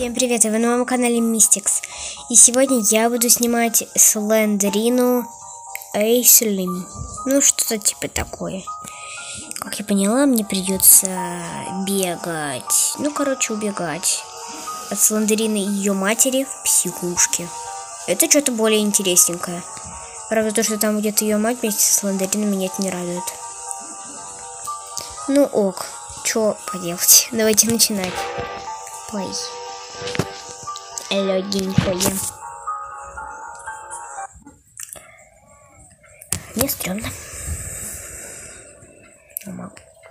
Всем привет, вы на моем канале Мистикс. И сегодня я буду снимать Слендерину Эйслим. Ну, что-то типа такое. Как я поняла, мне придется бегать. Ну, короче, убегать. От Слендерины и ее матери в психушке. Это что-то более интересненькое. Правда, то, что там будет ее мать вместе со Слендериной, меня это не радует. Ну ок, что поделать. Давайте начинать. Play. Легенькое. Мне стрёмно.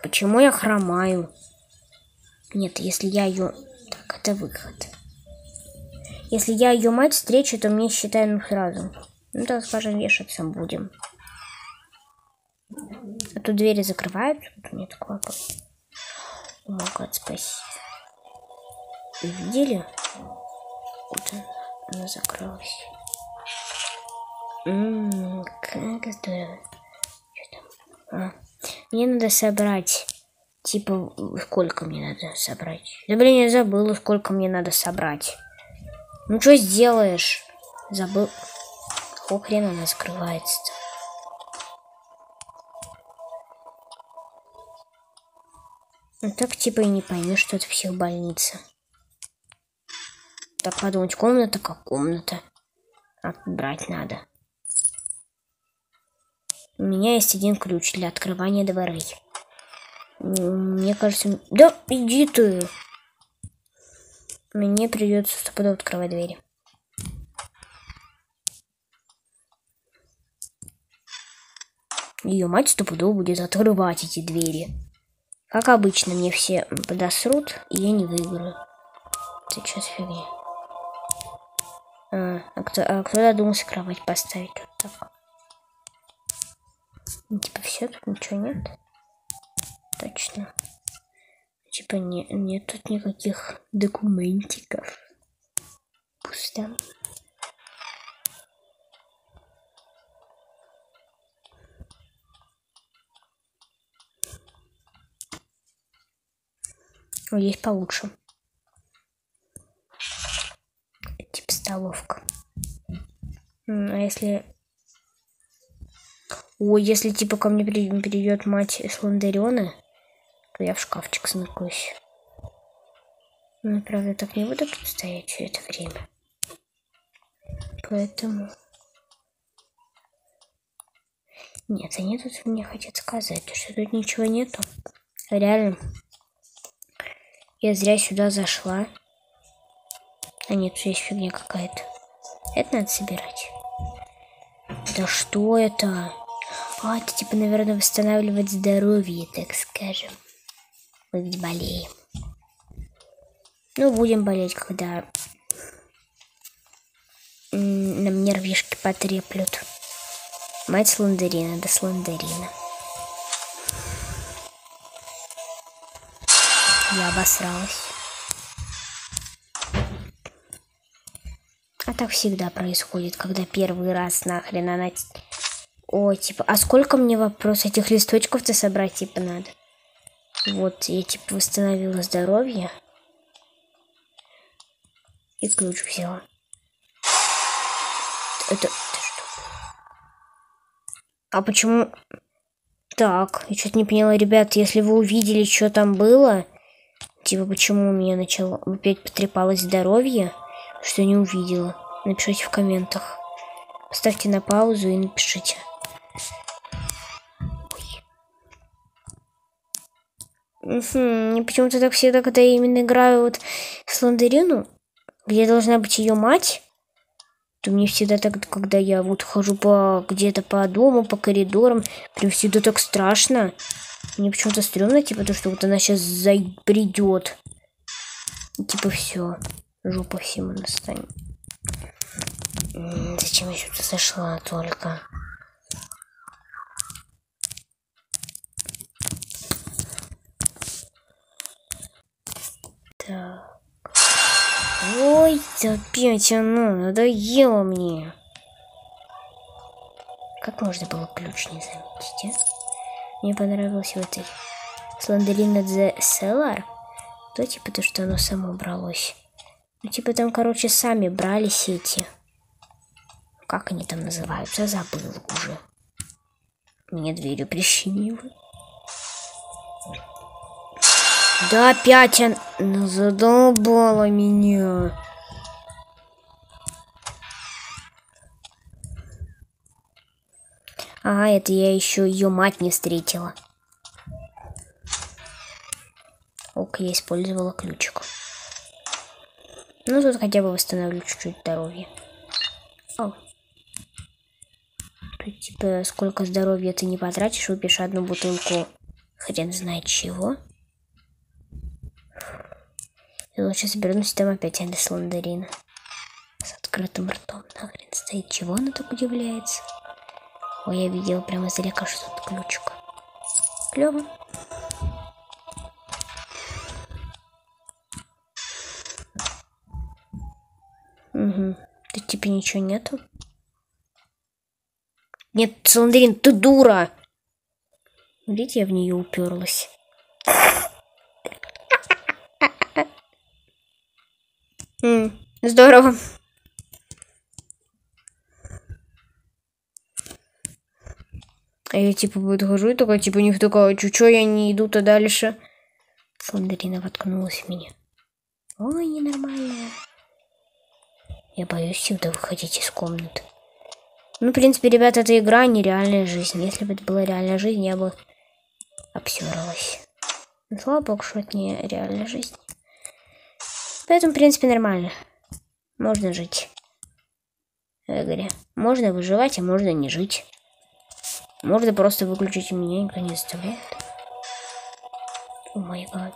Почему я хромаю? Нет, если я ее... Так, это выход. Если я ее мать встречу, то мне считаем ну, сразу. Ну, так скажем, вешаться будем. А тут двери закрывают. Тут вопрос. О, гад, спасибо. Видели? Вот она закрылась. Ммм, как здорово. А, мне надо собрать. Типа, сколько мне надо собрать? Да блин, я забыла, сколько мне надо собрать. Ну что сделаешь? Забыл. Какого хрена она закрывается-то? Ну так типа и не поймешь, что это психбольница. Так подумать, комната как комната. Отбрать надо. У меня есть один ключ для открывания дверей. Мне кажется... Да, иди ты! Мне придется стопудово открывать двери. Ее мать стопудово будет открывать эти двери. Как обычно, мне все подосрут, и я не выиграю. Это что фигня? А, а, кто, а кто додумался кровать поставить вот так? Ну, типа все, тут ничего нет. Точно. Типа не, нет тут никаких документиков. Пусто. Здесь получше. Типа столовка. А если... Ой, если типа ко мне придет мать Сландериона, то я в шкафчик смыкаюсь. Ну, правда, так не буду тут стоять все это время. Поэтому... Нет, они тут мне хотят сказать, что тут ничего нету. Реально. Я зря сюда зашла. А нет, тут есть фигня какая-то. Это надо собирать. Да что это? А, это типа, наверное, восстанавливать здоровье, так скажем. Мы ведь болеем. Ну, будем болеть, когда нам нервишки потреплют. Мать Сландерина, да Сландерина. Я обосралась. Так всегда происходит, когда первый раз нахрен она... О, типа, а сколько мне вопрос этих листочков-то собрать, типа, надо? Вот, я, типа, восстановила здоровье. И ключ взяла. Это, это что? А почему... Так, я что-то не поняла, ребят, если вы увидели, что там было, Типа, почему у меня начало опять потрепалось здоровье, что не увидела. Напишите в комментах. Поставьте на паузу и напишите. Угу. Почему-то так всегда, когда я именно играю вот с Ландерину, где должна быть ее мать, то мне всегда так, когда я вот хожу по где-то по дому, по коридорам, прям всегда так страшно. Мне почему-то стрёмно, типа, то, что вот она сейчас придет. Типа, все. Жопа всем настанет. Зачем я сюда зашла только? Так. Ой, опять она надоела мне. Как можно было ключ не заметить, а? Мне понравилось вот эти Сланделина Cellar. То типа то, что оно само бралось. Ну, типа там, короче, сами брали сети. Как они там называются? Забыл уже. Мне дверью прищемило. Да опять она задолбала меня. Ага, это я еще ее мать не встретила. Ок, я использовала ключик. Ну, тут хотя бы восстановлю чуть-чуть здоровья. О. Типа, сколько здоровья ты не потратишь, выпьешь одну бутылку хрен знает чего. И лучше заберусь там опять андесландарина. С открытым ртом. Нахрен стоит. Чего она так удивляется? Ой, я видела прямо издалека, что тут ключик. Клево. Угу. Тут типа ничего нету. Нет, Саландрин, ты дура! Видите, я в нее уперлась. Здорово. А я типа подхожу и такая, типа, них такая, чё, я не иду-то дальше. Сландрина воткнулась в меня. Ой, ненормальная. Я боюсь всегда выходить из комнаты. Ну, в принципе, ребят, эта игра не реальная жизнь. Если бы это была реальная жизнь, я бы обсералась. Но, слава богу, что это не реальная жизнь. Поэтому, в принципе, нормально. Можно жить. В игре. Можно выживать, а можно не жить. Можно просто выключить меня, никто не заставляет. О май гад.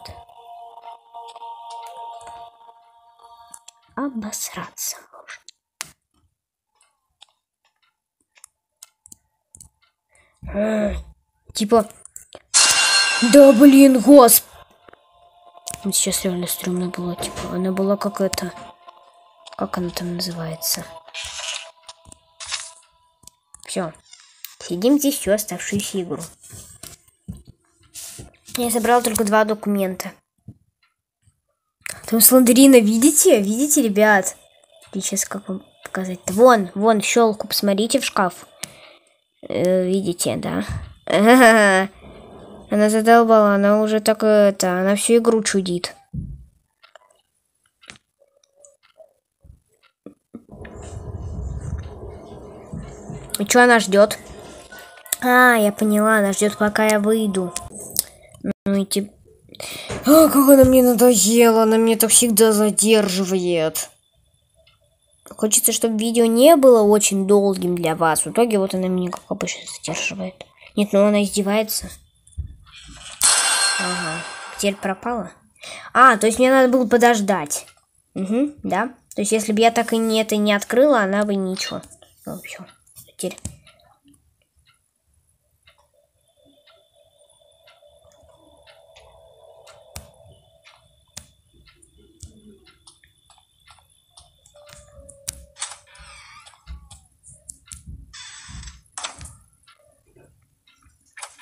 Обосраться можно. А, типа... Да блин, госп... Сейчас реально стрёмно было, типа, она была как это... Как она там называется? Все. Сидим здесь всю оставшуюся игру. Я собрал только два документа. Там сландрина, видите? Видите, ребят? Сейчас как вам показать? Вон, вон, щелку, посмотрите в шкаф. Э, видите, да? Она задолбала, она уже так это, она всю игру чудит. И что она ждет? А, я поняла, она ждет, пока я выйду. Ну и типа... А, как она мне надоела, она меня так всегда задерживает. Хочется, чтобы видео не было очень долгим для вас. В итоге вот она меня как обычно задерживает. Нет, ну она издевается. Ага, теперь пропала. А, то есть мне надо было подождать. Угу, да. То есть если бы я так и не это не открыла, она бы ничего. Ну, все. Теперь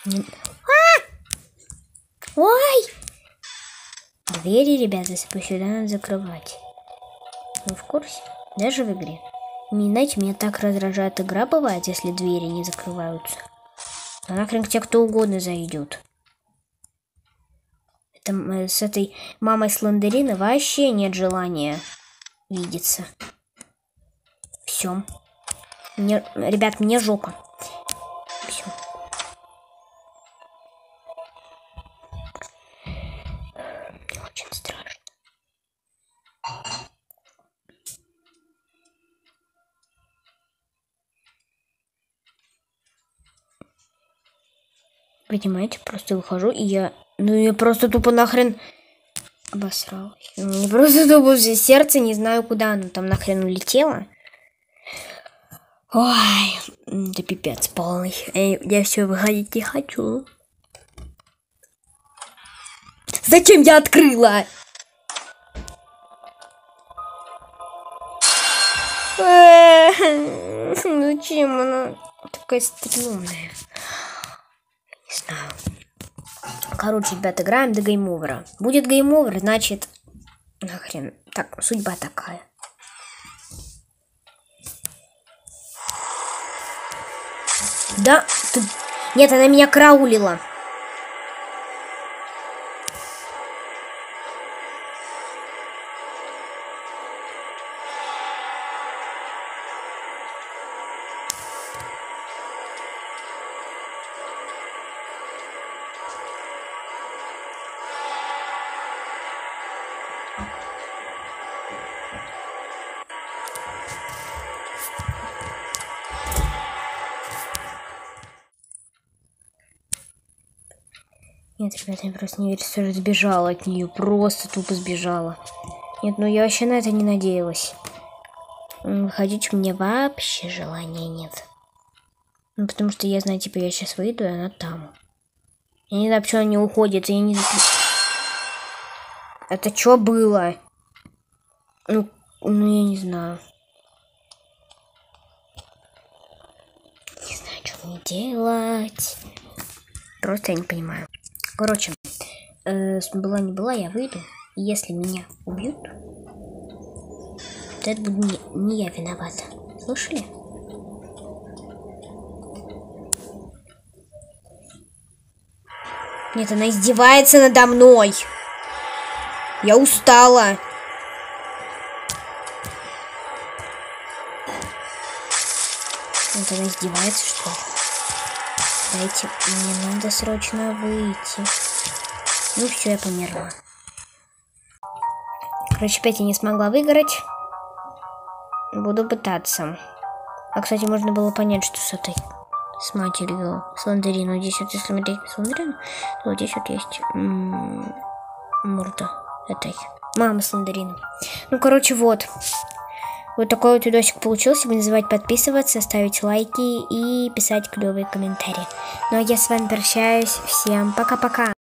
А! Ой! Двери, ребята, сюда надо закрывать. Вы в курсе? Даже в игре. Не знаете, меня так раздражает игра бывает, если двери не закрываются. А нахрен к тебе кто угодно зайдет. Это, э, с этой мамой Слендерина вообще нет желания видеться. Все. Мне, ребят, мне жопа. Понимаете, просто выхожу, и я... Ну, я просто тупо нахрен обосралась. Мне просто тупо сердце, не знаю, куда оно там нахрен улетело. Ой, да пипец полный. Я, я все выходить не хочу. Зачем я открыла? Зачем она такая стрёмная? Короче, ребят, играем до гейм-овера. Будет гейм-овер, значит... Нахрен. Так, судьба такая. Да, ты... Нет, она меня краулила. Нет, ребята, я просто не верю, что сбежала от нее. Просто тупо сбежала. Нет, ну я вообще на это не надеялась. Выходить мне вообще желания нет. Ну, потому что я знаю, типа, я сейчас выйду, и она там. Я не знаю, почему она не уходит, я не... Это что было? Ну, ну, я не знаю. Не знаю, что мне делать. Просто я не понимаю. Короче, э, была не была, я выйду. Если меня убьют, то это буду не, не я виновата. Слышали? Нет, она издевается надо мной. Я устала. Вот она издевается, что ли? Дайте, мне надо срочно выйти. Ну все, я померла. Короче, опять я не смогла выиграть. Буду пытаться. А, кстати, можно было понять, что с этой, с матерью Сландерину. Здесь вот, если смотреть Сландерину, то вот здесь вот есть м -м, морда этой. Мама Сландерина. Ну, короче, вот. Вот такой вот видосик получился. Не забывайте подписываться, ставить лайки и писать клевые комментарии. Ну а я с вами прощаюсь. Всем пока-пока.